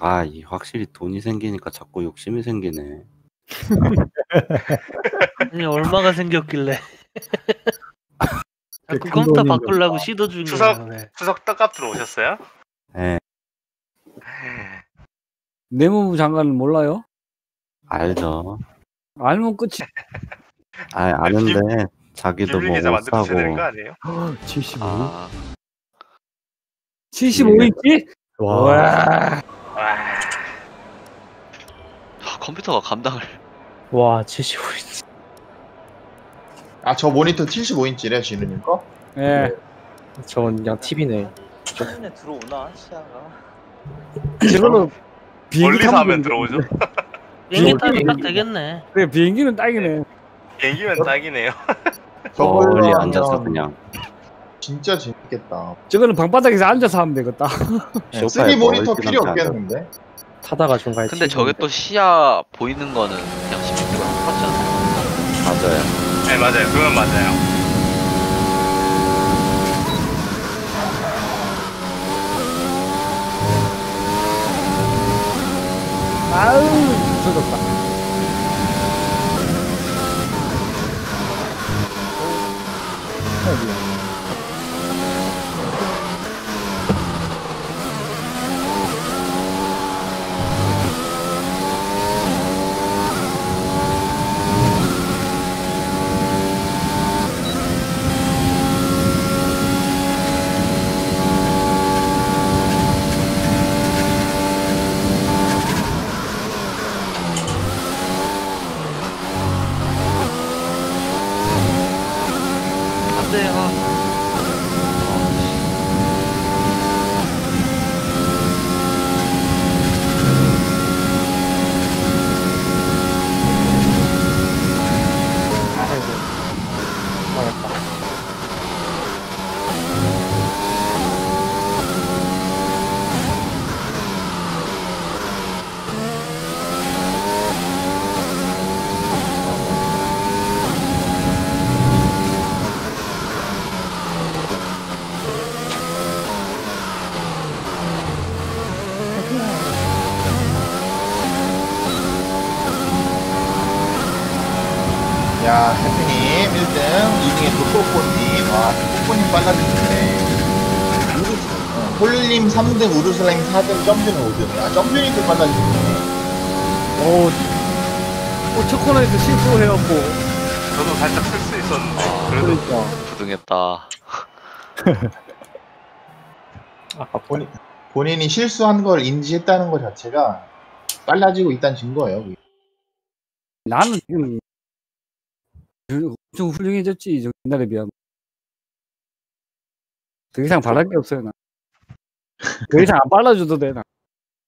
아, 이 확실히 돈이 생기니까 자꾸 욕심이 생기네. 아니 얼마가 생겼길래 자꾸 큰 컴퓨터 바꾸려고 시도 중이에요. 추석- 네. 추석 떡값 들어오셨어요? 예, 내무부 장관은 몰라요? 알죠. 알면 끝이. 아, 아는데 자기도 뭐 못 사고. 아니에요? 75. 아, 75인치? 와. 와. 와, 아, 컴퓨터가 감당을. 와 75인치. 아 저 모니터 75인치래 진우님 거? 예. 저건 그냥 TV네. 최근에 들어오나 시야가 저거는 비행기 멀리서 타면 하면 들어오죠. 비행기 타면. 딱 되겠네. 그래 비행기는 딱이네. 비행기면 딱이네요. 멀리 하면 앉아서 그냥 진짜 재밌겠다. 저거는 방바닥에서 앉아서 하면 되겠다. 3D 모니터 필요 없겠는데? 타다가 중간에. 근데. 저게 또 시야 보이는 거는 그냥 16기가 똑같지 않아요? 맞아요. 네 맞아요. 그건 맞아요. 아우 무서졌다. 근데 우르슬랭 4등, 점퓨는 5등. 아, 점퓨이 그 만나지. 오, 오, 첫 코너에서 실수해갖고. 저도 살짝 실수 있었는데, 그래도 그러니까. 부등했다. 아, 본, 본인이 실수한 걸 인지했다는 것 자체가 빨라지고 있다는 증거예요. 나는 지금 좀 훌륭해졌지, 옛날에 비하면. 더 이상 바랄 게 없어요, 나. 더 이상 안 빨라줘도 돼 나.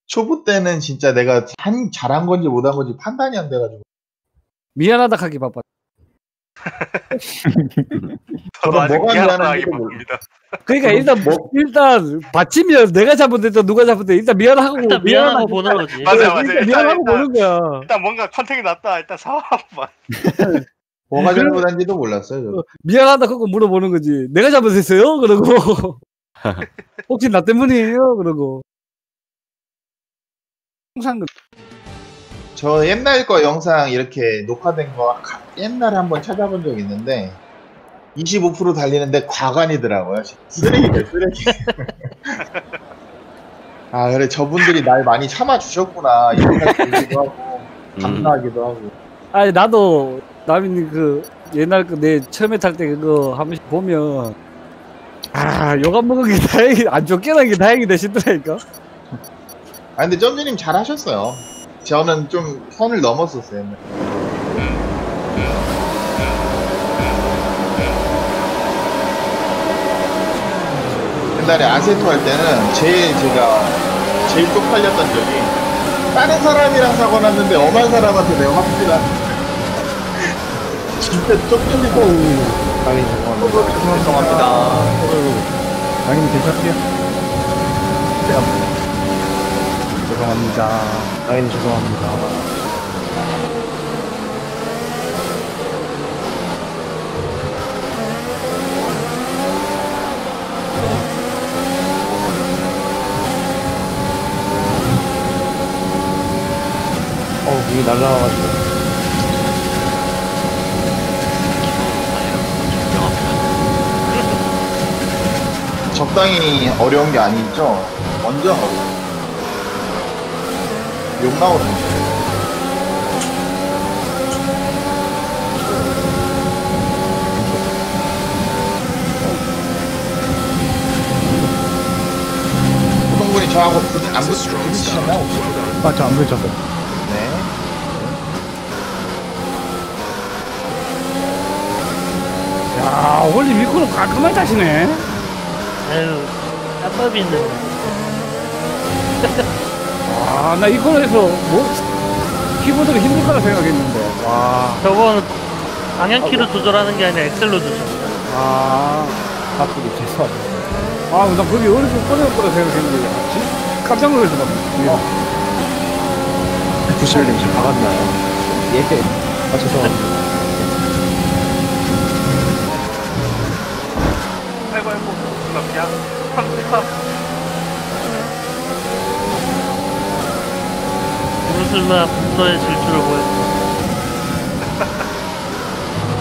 초보 때는 진짜 내가 한 잘한 건지 못한 건지 판단이 안 돼가지고 미안하다 하기 바빠. 저도 뭐가 미안한지도 바쁩니다. 그러니까 일단 뭐 일단 받치면 내가 잘못했다 누가 잘못했다 일단 미안하고 일단 미안하고 보는 거지. 맞아요, 맞아요. 일단 일단, 미안하고 일단. 보는 거야. 일단 뭔가 컨택이 났다. 일단 사와봐. 뭐가 잘못한지도 몰랐어요 저도. 미안하다 그거 물어보는 거지. 내가 잘못했어요? 그러고 혹시 나 때문이에요? 그러고 항상 그- 저 옛날 거 영상 이렇게 녹화된 거 가- 옛날에 한번 찾아본 적 있는데 25% 달리는데 과관이더라고요. 쓰레기네 쓰레기. 아 그래 저분들이 날 많이 참아 주셨구나 이런 생각 들기도 하고 음, 감사하기도 하고. 아니 나도 남인 그 옛날 그 내 처음에 탈 때 그거 한 번씩 보면 아 욕 안 먹은 게 다행이 안 쫓겨난 게 다행이 되시더라니까. 아 근데 점주님 잘 하셨어요. 저는 좀 선을 넘었었어요. 옛날에 아세토 할 때는 제일 제가 제일 쪽팔렸던 적이 다른 사람이랑 사고 났는데 엄한 사람한테 내가 화풀이라 진짜 쪽팔리고 당연히 죄송합니다. 죄송합니다. 당연히 괜찮게요. 죄송합니다. 당연히 죄송합니다. 이미 날라와가지고. 적당히 어려운 게 아니죠? 완전 어려워. 욕 나오네. 호동군이 저하고 안 부딪- 부딪히셨나요? 혹시? 아, 저안 부딪혔어요. 네. 야, 원리 밀코는 깔끔하게 타시네. 에휴, 땀밥이 있네. 아, 나이 코너에서 뭐, 키보드가 힘들 거라 생각했는데. 와, 저거는 방향키로 조절하는 게 아니라 엑셀로 조절. 아, 바쁘게 죄송합니다. 아, 나 거기 어렵게 꺼낼 거라 생각했는데. 진- 깜짝 놀랐어. 나. 91님 지금 박았나요? 예. 아, 죄송합니다. 아이고 아이고 나 그냥 우르슬라 분노의 질주를 보였어.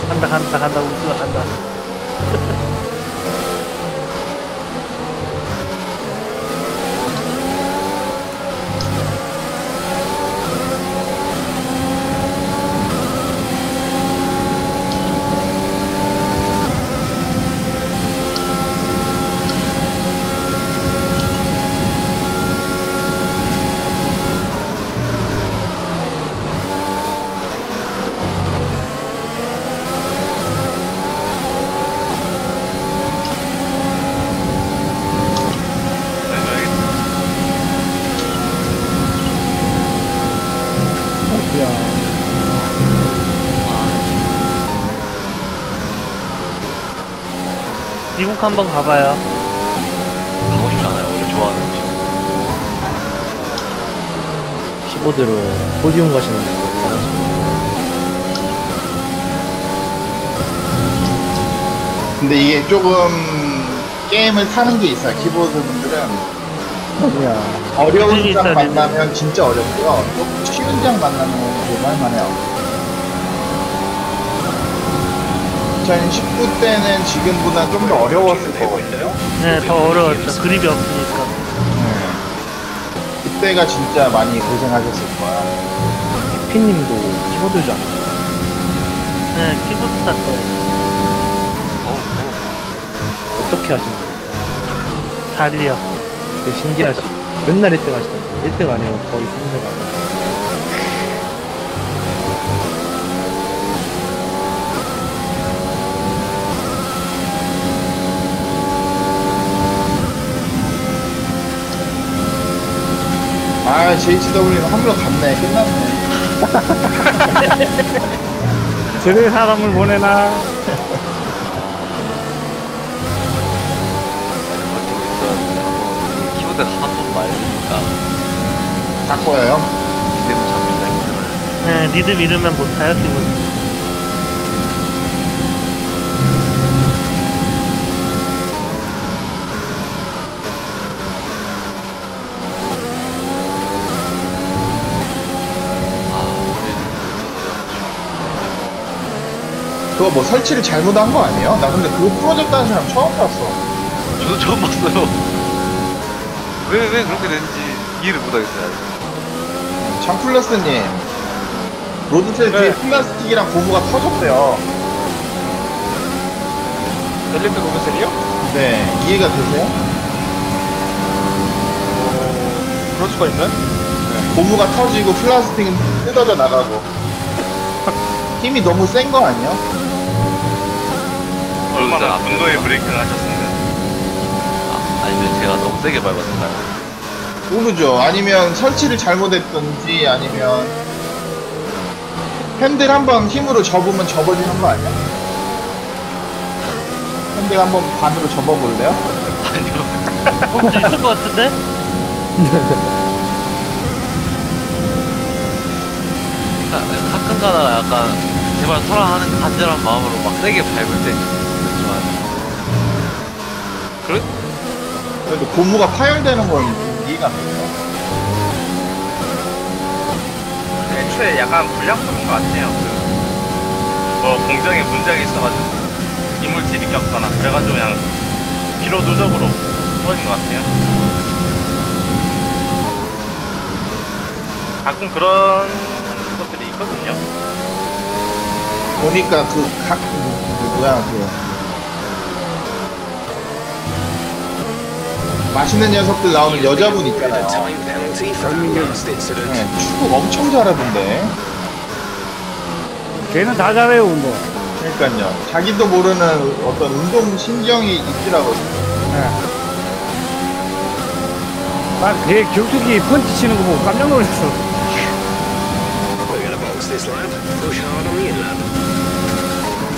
간다, 간다, 간다, 우르슬라 간다. 미국 한번 가봐요. 가고 싶지 않아요. 원래 좋아하는 음식. 키보드로 포디움 가시는 분들 많으시고. 근데 이게 조금 게임을 타는 게 있어요. 키보드 분들은 야 어려운 장 만나면 진짜 어렵고요. 좀 쉬운 장 만나면 볼만해요. 2019 때는 지금보다 좀 더 어려웠을 거거든요. 네, 더 어려웠죠. 그립이 없으니까. 네. 그때가 진짜 많이 고생하셨을 거야. 피님도 키보드잖아. 네, 키보드. 어우, 어우. 어떻게 하시는 거예요? 다리요. 되게 신기하시. 맨날 1등 하시던데. 1등 아니면 거의 3등 아니에요. 아, JHW는 함부로 갔네. 끝났네. 저래 사람을 보내나. 있었는데 한번 키보드가 한번 말리니까 바꿔요. 이대로 잡힌다 이거는. 네, 리듬 잃으면 못 타요, 키보드. 아, 원래는 그거 뭐 설치를 잘못한 거 아니에요? 나 근데 그거 풀어졌다는 사람 처음 봤어. 저도 처음 봤어요. 왜, 왜 그렇게 되는지 이해를 못하겠어요. 장플러스님, load cell 뒤에 플라스틱이랑 고무가 터졌대요. Elite load cell이요? 네, 이해가 되세요? 그럴 수가 있나요? 고무가 터지고 플라스틱은 뜯어져 나가고. 힘이 너무 센 거 아니야? 얼마나 분노의 브레이크를 하셨습니다. 아, 아니면 제가 너무 세게 밟았을까요? 모르죠. 아니면 설치를 잘못했던지 아니면 핸들 한번 힘으로 접으면 접어지는 거 아니야? 핸들 한번 반으로 접어볼래요? 아니요. 어, 저 있을 것 같은데? 그러니까 가끔 가다가 약간 제발 서라 하는 간절한 마음으로 막 세게 밟을 때 그래? 그래도 고무가 파열되는 건 이해가 안 돼요. 애초에 약간 불량품인 것 같아요. 그, 뭐 공정에 문제가 있어가지고 이물질이 꼈거나 그래가지고 그냥 기로 누적으로 떨어진 것 같아요. 가끔 그런 것들이 있거든요. 보니까 그 각, 누구야, 그. 맛있는 녀석들 나오는 여자분 있잖아요. 네, 축구 엄청 잘하던데. 걔는 다 잘해요 운동. 그러니까요. 자기도 모르는 어떤 운동 신경이 있더라고요. 난걔 격투기 펀치 치는 거 보고 깜짝 놀랐어.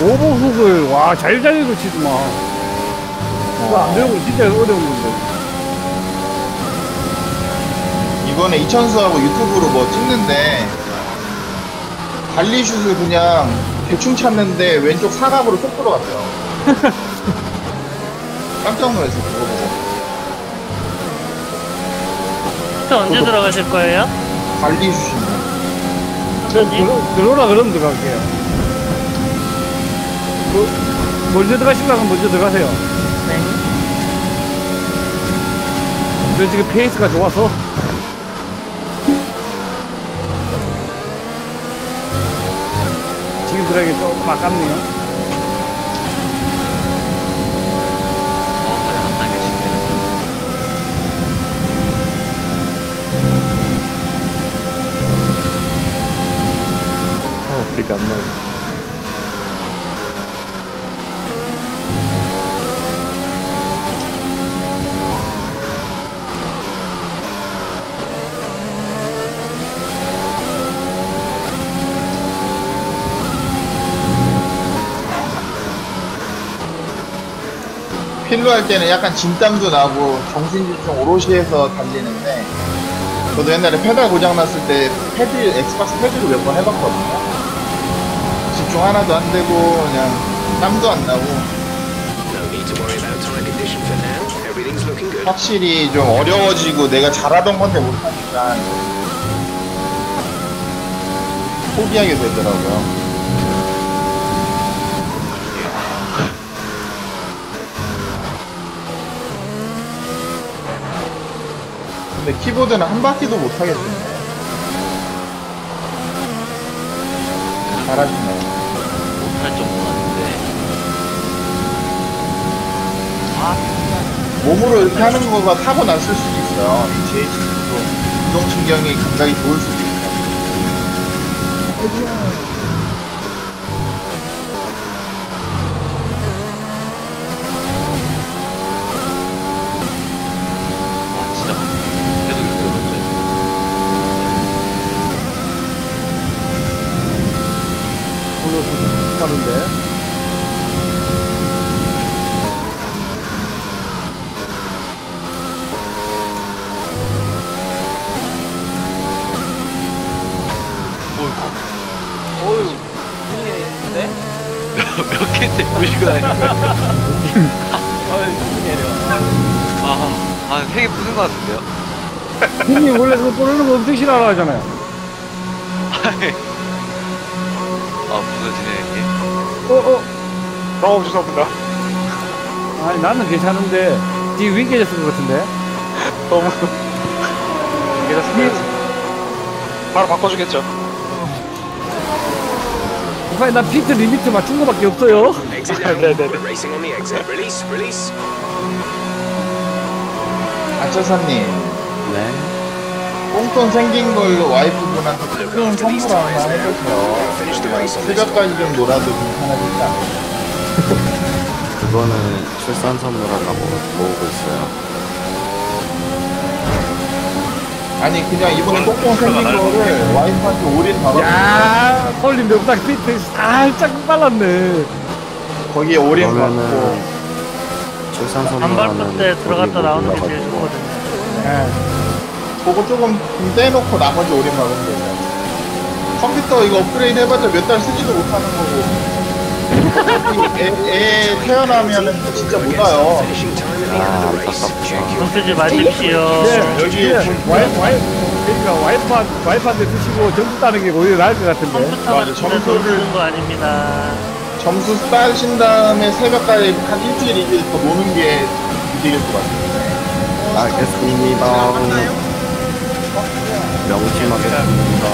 오버훅을 와 자유자유로 치더만. 그거 안 배우고 진짜 어려운 건데. 이번에 이천수하고 유튜브로 뭐 찍는데 관리슛을 그냥 대충 찼는데 왼쪽 사각으로 쏙 들어갔어요. 깜짝 놀랐어요 그거 보고. 또 언제 들어가실 거예요? 관리슛인데. 저 들어, 들어오라 그러면 들어갈게요. 뭐, 먼저 들어가시려면 먼저 들어가세요. 저 지금 페이스가 좋아서. 들어가기 조금 아깝네요. 그러니까 안 나와. 필요할 때는 약간 진땀도 나고 정신집중 오롯이 해서 달리는데 저도 옛날에 페달 고장 났을 때 패드 엑스박스 패드로 몇 번 해봤거든요. 집중 하나도 안 되고 그냥 땀도 안 나고 확실히 좀 어려워지고 내가 잘하던 건데 못하니까 포기하게 되더라고요. 근데 키보드는 한 바퀴도 못 하겠던데. 잘하시네요. 못할 정도는 아닌데. 몸으로 이렇게 하는 거가 타고났을 수도 있어요. 이 JH도 운동신경이 감각이 좋을 수도 있어요. 아, 아, 세게 부순 것 같은데요? 형님 원래 그거 뿌리는 거 엄청 싫어하잖아요. 아, 부서지네, 이게. 어, 어. 너무 죄송합니다. 아니, 나는 괜찮은데, 뒤 윙 깨졌을 것 같은데. 너무. 괜찮습니다. 바로 바꿔주겠죠. 오빠이, 나 pit limit 맞춘 거밖에 없어요. 네네네. 아차사님, 네. 꽁돈 생긴 걸로 와이프분한테 큰 선물 하나 해주세요. 새벽까지 좀 놀아도 괜찮아질지 않을까? 그거는 출산 선물하려고 모으고 있어요. 아니, 그냥 이번에 꽁돈 생긴 거를 와이프한테 올인 받아 야, 홀린 명당 피트 살짝 빨랐네. 거기에 올인 받고. 그러면은 단발부 때 들어갔다 나오는 게 뭐 제일. 좋거든요. 예. 그거 조금 좀 떼놓고 나머지 올인 받으면 되죠. 컴퓨터 이거 업그레이드 해봤자 몇 달 쓰지도 못하는 거고. 애, 애 태어나면은 진짜 못 와요. 아, 안타깝다. 쓰지 마십시오. 네, 여기에 와이, 와이, 그러니까 와이프 와이프한테 드시고 점수 따는 게 오히려 나을 것 같은데. 컴퓨터 맞아, 같은 데 점수를- 쓰는 거 아닙니다. 점수 따신 다음에 새벽까지 한 일주일 이길 더 노는 게 이길 것 같아요. 알겠습니다. 명심하겠습니다.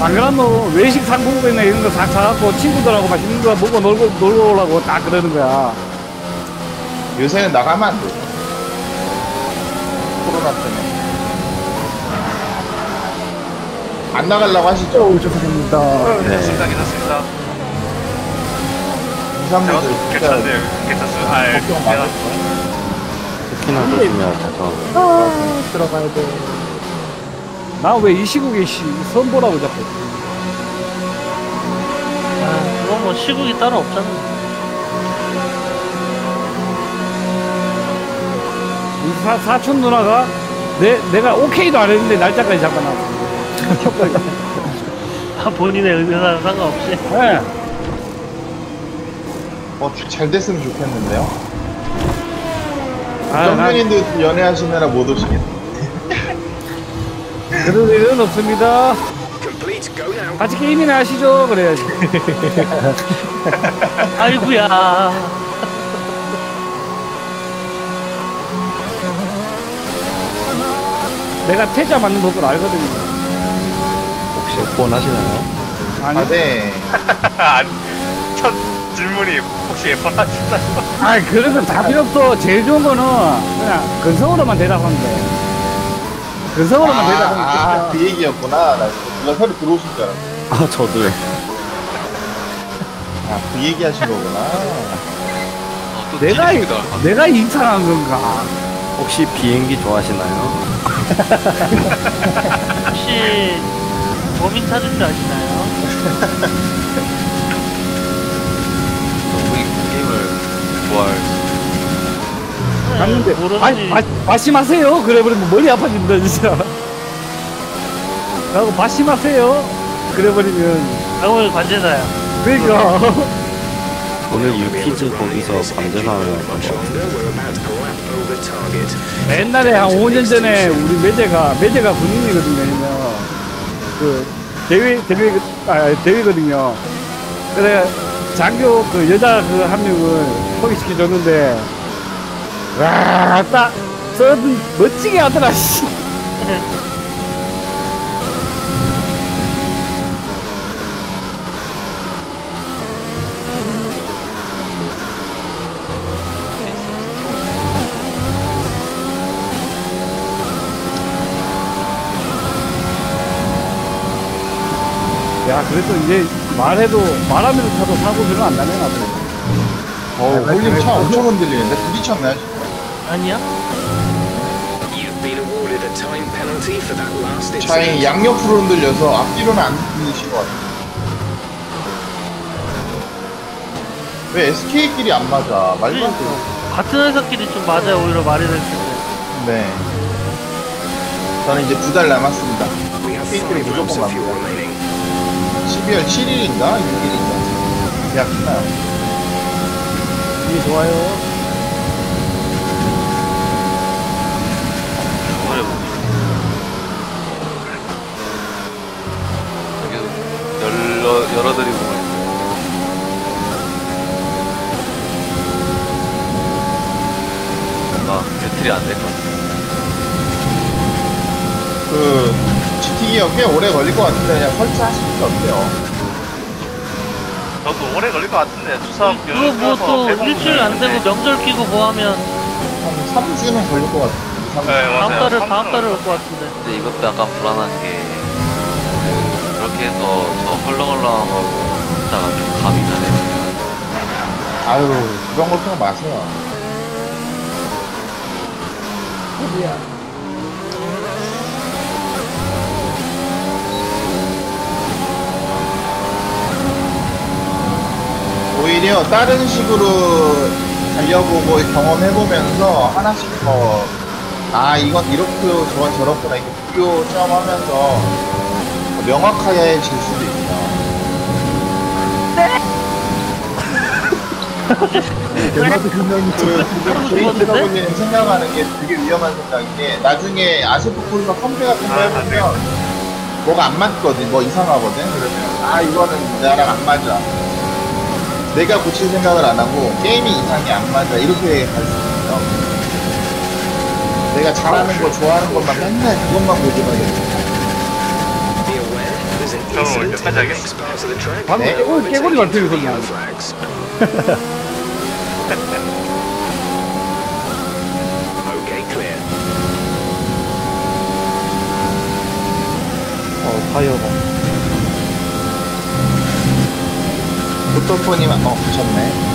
안 그러면 외식 상품권이나 이런 거 다 사갖고 친구들하고 맛있는 거 먹고 놀고 놀고 오라고 딱 그러는 거야. 요새는 나가면 안 돼. 코로나 때문에. 안 나가려고 하시죠? 오, 죄송합니다. 네. 괜찮습니다, 괜찮습니다. 2, 3주 진짜 괜찮네요. 괜찮습니다. 아, 예. 걱정 많을 특히나 조심해야죠. 들어가야 돼. 나 왜 이 시국에 씨, 선보라고 자꾸. 아, 그건 뭐 시국이 따로 없잖아. 우리 사, 사촌 누나가 내, 내가 오케이도 안 했는데 날짜까지 잡아놨어. 아, 본인의 의사랑 상관없이. 예. 어, 잘 됐으면 좋겠는데요. 아, 난 연애하시느라 못 오시겠네. 그럴 일은 없습니다. 같이 게임이나 하시죠. 그래야지. 아이구야. 내가 퇴짜 맞는 법을 알거든요. 혹시 폰 하시나요? 아니, 아, 네. 질문이 혹시 F1 하신다요? 아 그런 건다 필요 없어. 제일 좋은 거는 그냥 근성으로만 대답하면 돼. 근성으로만 대답하면 아, 아, 돼. 그 얘기였구나. 나 새로 들어오신 줄 알았어. 아, 저도요. 아, 그 얘기 하신 거구나. 어, 또 내가, 뒤집기 같아. 내가 인상한 건가? 혹시 비행기 좋아하시나요? 혹시 범인 찾을 줄 아시나요? 우리 게임을 좋아할 네, 갔는데, 모르는지. 아, 아, 마심하세요. 그래 버리면 머리 아파진다, 진짜. 라고 마심하세요. 그래 버리면. 강호의 관제사야. 그러니까. 오늘 유퀴즈 거기서 방제 나오면 옛날에 한 5년 전에 우리 매제가 매제가 군인이거든요. 그 대위 대위 아 대위거든요. 그래 장교 그 여자 그 한 명을 소개시켜 줬는데 와딱 서든 멋지게 하더라. 씨. 야 그래도 이제 말해도 말하면서 타도 사고 별로 안 나네 나도. 어우, 홀림 차 엄청 흔들리는데? 부딪혔나요? 아니야? 차이 양옆으로 흔들려서 앞뒤로는 안 흔들리신 것 같아요. 왜 SK끼리 안 맞아? 말도 안 돼. 같은 회사끼리 좀 맞아야 오히려 말이 될 텐데. 네. 저는 이제 두 달 남았습니다. SK끼리 무조건 갑니다. 12월 7일인가? 6일인가? 계약 끝나요. 이 좋아요. 노래 보고 계속 열러, 열어드리고 뭔가 배틀이 안 될 것 같아 그, GT기가 꽤 오래 걸릴 것 같은데 그냥 설치하시는 게 어때요? 저도 오래 걸릴 것 같은데, 추석 그거 뭐또 일주일 안 되고 명절 끼고 뭐 하면 한 3주는 걸릴 것 같아요. 2, 3주. 네, 다음. 달을 다음. 달에 올것 같은데. 근데 이것도 약간 불안한 게 그, 그렇게 해서 저 헐렁헐렁한 거 진짜가 좀 감이 나네 아유, 그런 거 생각 마세요. 오히려 다른 식으로 달려보고 경험해보면서 하나씩 더, 아, 이건 이렇게 저건 저렇구나, 이렇게 비교 체험하면서 더 명확해질 수도 있죠. 덴마크 금명이 그 하루 지금 죽었는데? 제이크라고님 생각하는 게 되게 위험한 생각인 게 나중에 아시프 콜과 컴배 같은 거 아, 해보면 뭐가 안 맞거든 뭐 이상하거든 그러면 아 이거는 나랑 안 맞아 내가 고칠 생각을 안 하고 게임이 이상이 안 맞아 이렇게 갈수 있어요 내가 잘하는 거 좋아하는 것만 맨날 그것만 고집하게 저는 올 때까지 하겠습니다. 방금 네. 깨고리, 깨고리 같은 소리 나네. 어, 타이어가. 보토폰님 어 붙였네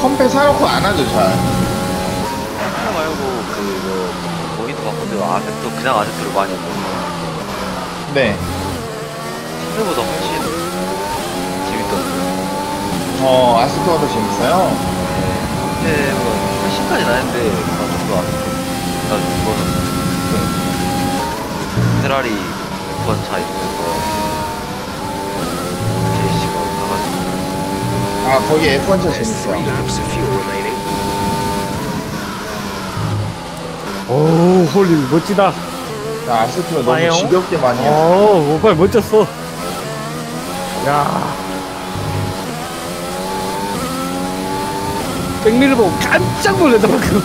컴패 사놓고 안 하죠 잘 그거 말고 그 이거 모니터 바꾼데 아세트 그냥 아세트를 많이 했거든요. 네. 생각보다 훨씬 재밌던데. 어 아스토가 더 재밌어요 그때보다 훨씬까지 나는데 나도 아세트. 나 이거는 그 페라리 번차 있면서 제이씨가 가가지고 아 거기 F1 차 재밌어요 오, holy 멋지다. 아, 아세토가 너무? 지겹게 많이 했어 어, 오빠 멋졌어. 야. 백미러 보고 깜짝 놀랐다, 방금.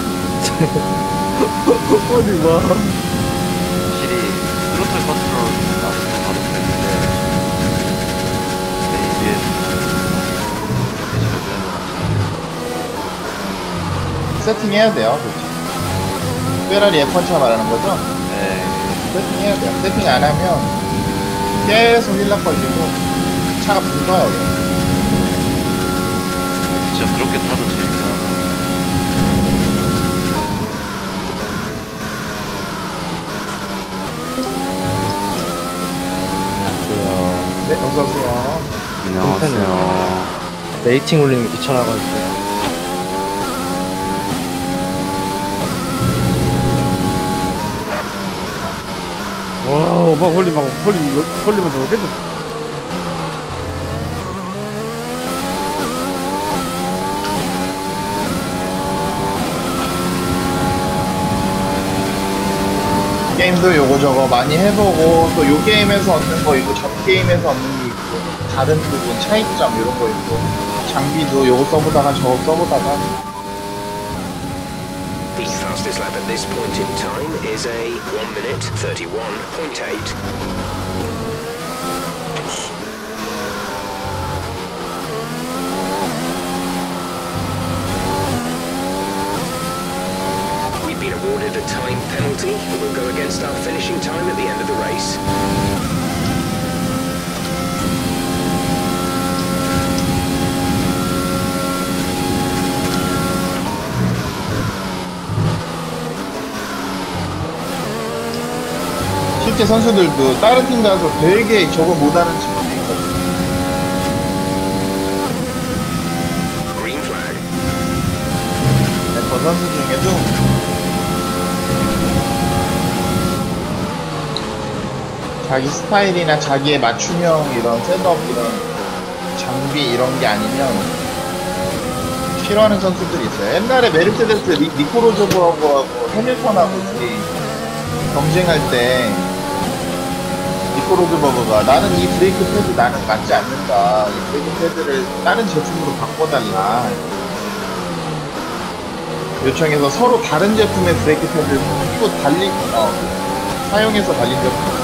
어디 봐. 확실히 트로틀 컨트롤 아세토 바로 됐는데 근데 이게 세팅해야 돼요 그렇죠 페라리 F1 차 말하는 거죠? 네. 세팅해야 돼요 세팅 안 하면 계속 wheel lock 걸리고 차가 붕가요 진짜 그렇게 타도 재밌 어서오세요 안녕하세요. 레이팅 올리는 게 귀찮아가지고. 와, 홀리 막, 홀리, 홀리면서 어쨌 게임도 요거 저거 많이 해보고 또 요 게임에서 얻는 거 있고 저 게임에서 얻는 게 있고 다른 부분 차이점 이런 거 있고 장비도 요거 써보다가 저거 써보다가 The fastest lap at this point in time is a 1 minute 31.8. awarded a time penalty that will go against our finishing time at the end of the race. 실제 선수들도 다른 팀 가서 되게 저거 못하는 친구들이 있거든요 flag. 그 선수 중에도 자기 스타일이나 자기의 맞춤형 이런 setup 이런 장비 이런 게 아니면 싫어하는 선수들이 있어요. 옛날에 메르세데스 리, 니코 로즈버그하고 해밀턴하고 경쟁할 때 니코 로즈버그가 나는 이 브레이크 패드 나는 맞지 않는다. 이 브레이크 패드를 다른 제품으로 바꿔달라. 요청해서 서로 다른 제품의 브레이크 패드를 끼고 달리, 어, 사용해서 달린 적이 있어요.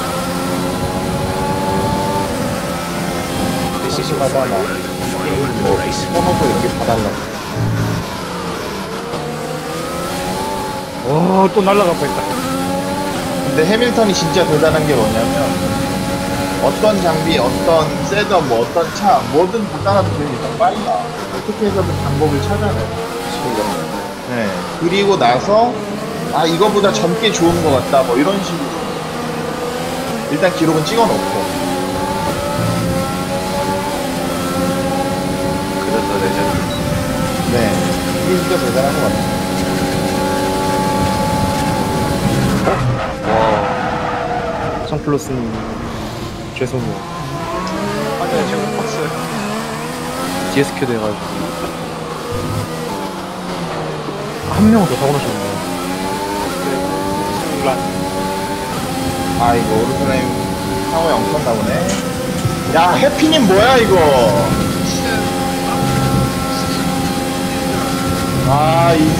This is your 마다 final 막 the race. 써놓고 이렇게 봐달라고. 와, 또 날아가 버렸다. 근데 해밀턴이 진짜 대단한 게 뭐냐면 어떤 장비, 어떤 셋업, 뭐 어떤 차, 뭐든 바꿔놔도 되니까 빨라. 어떻게 해서든 방법을 찾아내요. 네. 그리고 나서 아 이거보다 젊게 좋은 것 같다. 뭐 이런 식으로 일단 기록은 찍어놓고 그래서 레전드. 네. 이게 진짜 대단한 것 같아요. 성플러스님 죄송해요 아니요 지금 못 봤어요 DSQ 돼가지고 한 명은 더 사고 나셨네요 아, 이거 오르스라임 상호 영천 나오네. 야, 해피님 뭐야, 이거. 아, 이,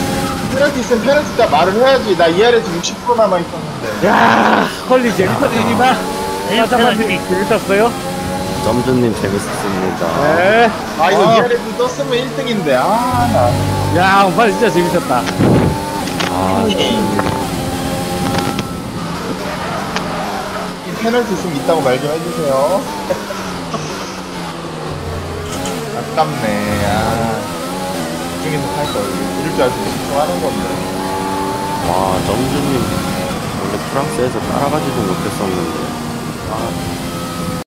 페널티 있으면 페널티 다 말을 해야지. 나 ER에서 60% 남아있었는데. 야 헐리 재밌었습니다. 네, 사장님. 재밌었어요? 점주님 재밌었습니다. 네. 아, 이거 아. ER에서 떴으면 1등인데. 아, 나. 야 오빠 진짜 재밌었다. 아. 이 페널티 있으면 있다고 말 좀 해주세요. 아깝네. 아. 중에서 탈 걸. 이럴 줄 알고 신청하는 건데. 와, 점주님. 원래 프랑스에서 따라가지도 못했었는데. 아,